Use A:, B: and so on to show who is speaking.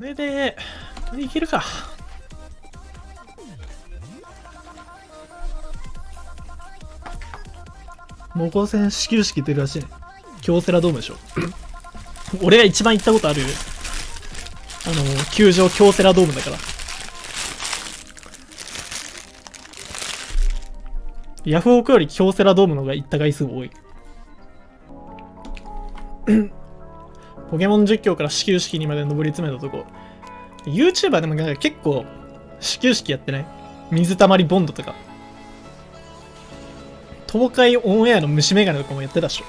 A: これで、これいけるか。模倣戦始球式出るらしいね。京セラドームでしょ。俺が一番行ったことある、あの、球場京セラドームだから。ヤフオクより京セラドームの方が行った回数多い。ポケモン実況から始球式にまで上り詰めたとこ。YouTuber でも結構始球式やってない？水たまりボンドとか。東海オンエアの虫眼鏡とかもやってたっしょ。